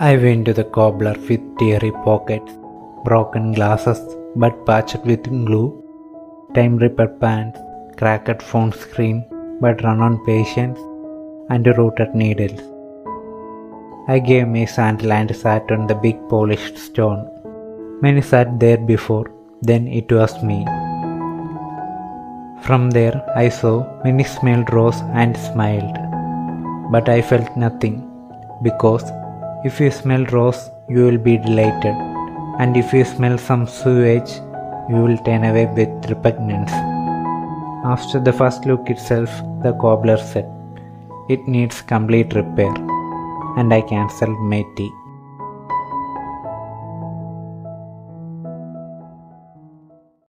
I went to the cobbler with teary pockets, broken glasses but patched with glue, time ripper pants, cracked phone screen but run on patience, and rooted needles. I gave my sandal and sat on the big polished stone. Many sat there before, then it was me. From there I saw many smelled rose and smiled. But I felt nothing, because if you smell rose, you will be delighted, and if you smell some sewage, you will turn away with repugnance. After the first look itself, the cobbler said, It needs complete repair, and I cancelled my tea.